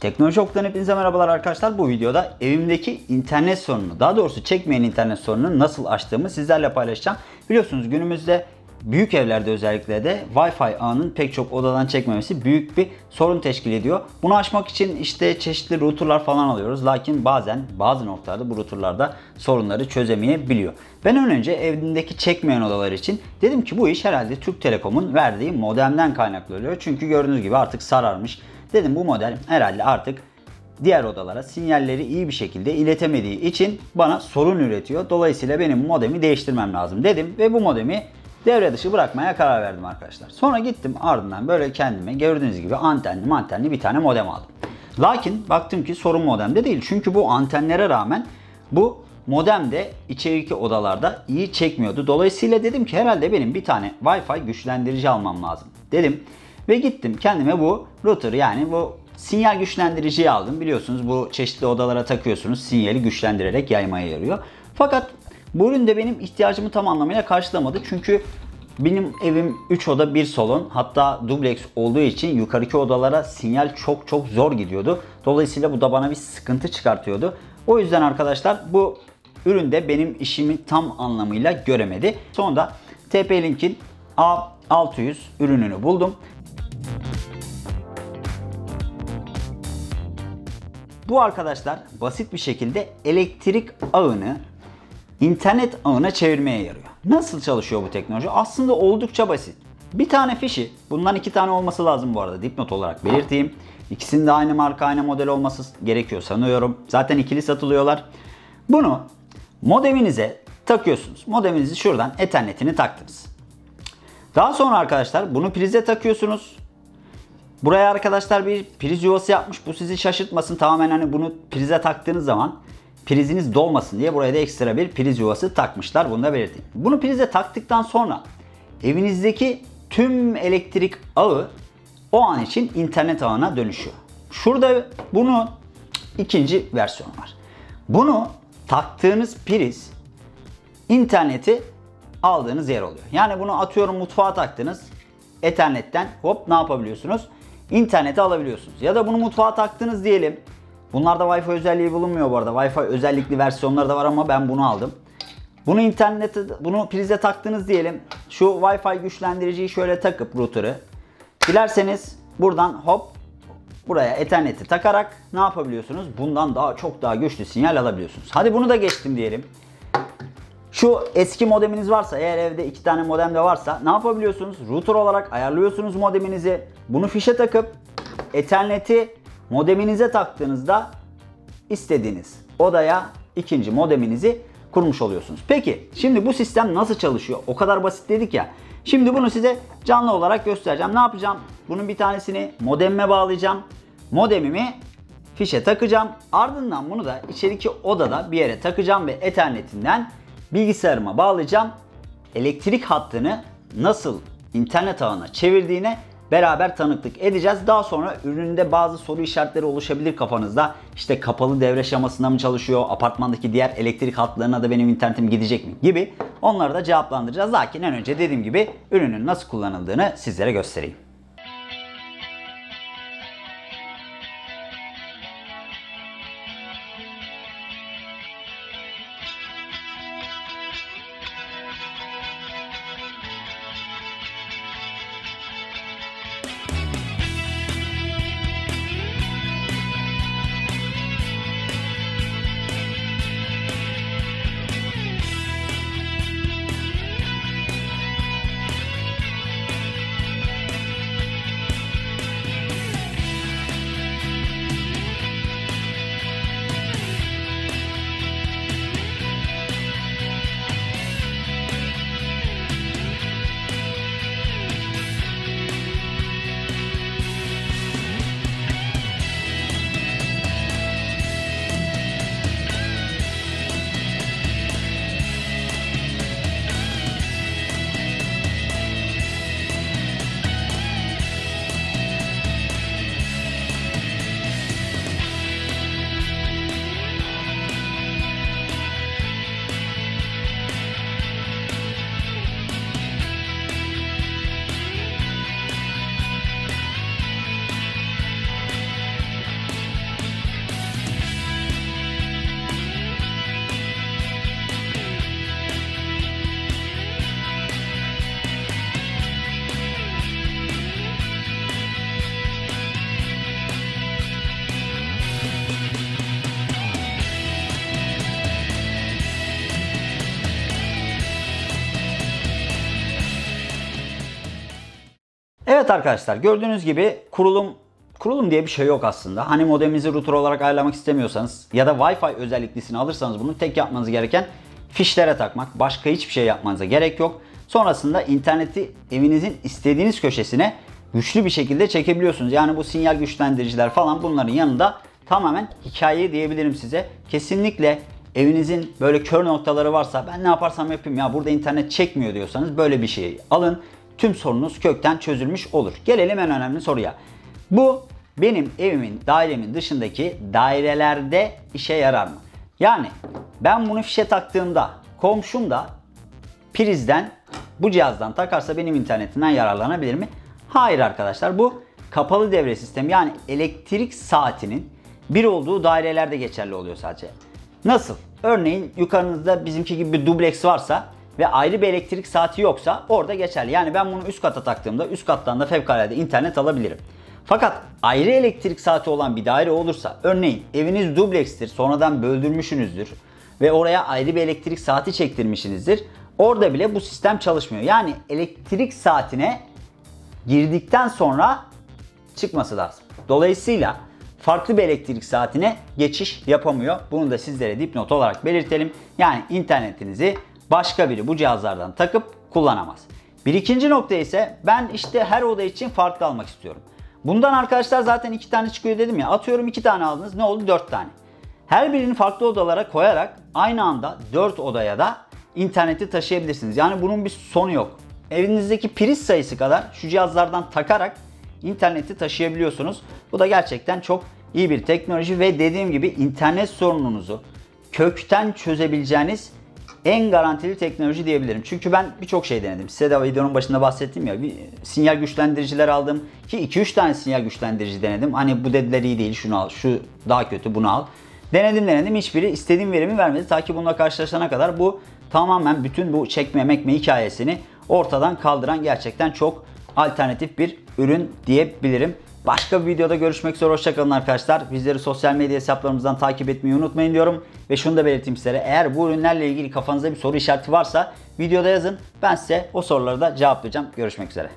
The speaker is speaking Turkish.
Teknoloji Ok'tan hepinize merhabalar arkadaşlar. Bu videoda evimdeki internet sorununu, daha doğrusu çekmeyen internet sorununu nasıl açtığımı sizlerle paylaşacağım. Biliyorsunuz günümüzde büyük evlerde özellikle de Wi-Fi ağının pek çok odadan çekmemesi büyük bir sorun teşkil ediyor. Bunu aşmak için işte çeşitli routerlar falan alıyoruz. Lakin bazen bazı noktalarda bu routerlarda sorunları çözemeyebiliyor. Ben ön önce evimdeki çekmeyen odalar için dedim ki bu iş herhalde Türk Telekom'un verdiği modemden kaynaklı oluyor. Çünkü gördüğünüz gibi artık sararmış. Dedim bu model herhalde artık diğer odalara sinyalleri iyi bir şekilde iletemediği için bana sorun üretiyor. Dolayısıyla benim modemi değiştirmem lazım dedim ve bu modemi devre dışı bırakmaya karar verdim arkadaşlar. Sonra gittim ardından böyle kendime gördüğünüz gibi antenli antenli bir tane modem aldım. Lakin baktım ki sorun modemde değil. Çünkü bu antenlere rağmen bu modem de içeriki odalarda iyi çekmiyordu. Dolayısıyla dedim ki herhalde benim bir tane Wi-Fi güçlendirici almam lazım dedim. Ve gittim kendime bu router yani bu sinyal güçlendiriciyi aldım. Biliyorsunuz bu çeşitli odalara takıyorsunuz. Sinyali güçlendirerek yaymaya yarıyor. Fakat bu ürün de benim ihtiyacımı tam anlamıyla karşılamadı. Çünkü benim evim 3 oda 1 salon hatta dubleks olduğu için yukarıki odalara sinyal çok çok zor gidiyordu. Dolayısıyla bu da bana bir sıkıntı çıkartıyordu. O yüzden arkadaşlar bu ürün de benim işimi tam anlamıyla göremedi. Sonunda TP-Link'in A600 ürününü buldum. Bu arkadaşlar basit bir şekilde elektrik ağını internet ağına çevirmeye yarıyor. Nasıl çalışıyor bu teknoloji? Aslında oldukça basit. Bir tane fişi, bundan iki tane olması lazım bu arada dipnot olarak belirteyim. İkisinin de aynı marka aynı model olması gerekiyor sanıyorum. Zaten ikili satılıyorlar. Bunu modeminize takıyorsunuz. Modeminizi şuradan ethernetini taktınız. Daha sonra arkadaşlar bunu prize takıyorsunuz. Buraya arkadaşlar bir priz yuvası yapmış. Bu sizi şaşırtmasın. Tamamen hani bunu prize taktığınız zaman priziniz dolmasın diye buraya da ekstra bir priz yuvası takmışlar. Bunu da belirteyim. Bunu prize taktıktan sonra evinizdeki tüm elektrik ağı o an için internet ağına dönüşüyor. Şurada bunu ikinci versiyon var. Bunu taktığınız priz interneti aldığınız yer oluyor. Yani bunu atıyorum mutfağa taktınız. Ethernetten hop ne yapabiliyorsunuz? İnterneti alabiliyorsunuz. Ya da bunu mutfağa taktınız diyelim. Bunlarda Wi-Fi özelliği bulunmuyor bu arada. Wi-Fi özellikli versiyonları da var ama ben bunu aldım. Bunu internete, bunu prize taktınız diyelim. Şu Wi-Fi güçlendiriciyi şöyle takıp router'ı. Dilerseniz buradan hop buraya Ethernet'i takarak ne yapabiliyorsunuz? Bundan daha çok daha güçlü sinyal alabiliyorsunuz. Hadi bunu da geçtim diyelim. Şu eski modeminiz varsa eğer evde iki tane modem de varsa ne yapabiliyorsunuz? Router olarak ayarlıyorsunuz modeminizi. Bunu fişe takıp Ethernet'i modeminize taktığınızda istediğiniz odaya ikinci modeminizi kurmuş oluyorsunuz. Peki şimdi bu sistem nasıl çalışıyor? O kadar basit dedik ya. Şimdi bunu size canlı olarak göstereceğim. Ne yapacağım? Bunun bir tanesini modemime bağlayacağım. Modemimi fişe takacağım. Ardından bunu da içeriki odada bir yere takacağım ve Ethernet'inden bilgisayarıma bağlayacağım. Elektrik hattını nasıl internet ağına çevirdiğine beraber tanıklık edeceğiz. Daha sonra üründe bazı soru işaretleri oluşabilir kafanızda. İşte kapalı devre şemasında mı çalışıyor? Apartmandaki diğer elektrik hatlarına da benim internetim gidecek mi? Gibi onları da cevaplandıracağız. Lakin en önce dediğim gibi ürünün nasıl kullanıldığını sizlere göstereyim. Evet arkadaşlar gördüğünüz gibi kurulum kurulum diye bir şey yok aslında. Hani modeminizi router olarak ayarlamak istemiyorsanız ya da Wi-Fi özelliklisini alırsanız bunu tek yapmanız gereken fişlere takmak. Başka hiçbir şey yapmanıza gerek yok. Sonrasında interneti evinizin istediğiniz köşesine güçlü bir şekilde çekebiliyorsunuz. Yani bu sinyal güçlendiriciler falan bunların yanında tamamen hikaye diyebilirim size. Kesinlikle evinizin böyle kör noktaları varsa ben ne yaparsam yapayım ya burada internet çekmiyor diyorsanız böyle bir şey alın. Tüm sorununuz kökten çözülmüş olur. Gelelim en önemli soruya. Bu benim evimin, dairemin dışındaki dairelerde işe yarar mı? Yani ben bunu fişe taktığımda komşum da prizden bu cihazdan takarsa benim internetimden yararlanabilir mi? Hayır arkadaşlar bu kapalı devre sistemi yani elektrik saatinin bir olduğu dairelerde geçerli oluyor sadece. Nasıl? Örneğin yukarınızda bizimki gibi bir dubleks varsa ve ayrı bir elektrik saati yoksa orada geçerli. Yani ben bunu üst kata taktığımda üst kattan da fevkalade internet alabilirim. Fakat ayrı elektrik saati olan bir daire olursa örneğin eviniz dublekstir sonradan böldürmüşsünüzdür ve oraya ayrı bir elektrik saati çektirmişsinizdir. Orada bile bu sistem çalışmıyor. Yani elektrik saatine girdikten sonra çıkması lazım. Dolayısıyla farklı bir elektrik saatine geçiş yapamıyor. Bunu da sizlere dipnot olarak belirtelim. Yani internetinizi başka biri bu cihazlardan takıp kullanamaz. Bir ikinci nokta ise ben işte her oda için farklı almak istiyorum. Bundan arkadaşlar zaten iki tane çıkıyor dedim ya. Atıyorum iki tane aldınız ne oldu? Dört tane. Her birini farklı odalara koyarak aynı anda dört odaya da interneti taşıyabilirsiniz. Yani bunun bir sonu yok. Evinizdeki priz sayısı kadar şu cihazlardan takarak interneti taşıyabiliyorsunuz. Bu da gerçekten çok iyi bir teknoloji ve dediğim gibi internet sorununuzu kökten çözebileceğiniz en garantili teknoloji diyebilirim. Çünkü ben birçok şey denedim. Size de videonun başında bahsettim ya. Bir sinyal güçlendiriciler aldım. Ki 2-3 tane sinyal güçlendirici denedim. Hani bu dediler iyi değil şunu al, şu daha kötü bunu al. Denedim denedim hiçbiri istediğim verimi vermedi. Ta ki bununla karşılaşana kadar bu tamamen bütün bu çekme mekme hikayesini ortadan kaldıran gerçekten çok alternatif bir ürün diyebilirim. Başka bir videoda görüşmek üzere. Hoşçakalın arkadaşlar. Bizleri sosyal medya hesaplarımızdan takip etmeyi unutmayın diyorum. Ve şunu da belirteyim sizlere. Eğer bu ürünlerle ilgili kafanızda bir soru işareti varsa videoda yazın. Ben size o soruları da cevaplayacağım. Görüşmek üzere.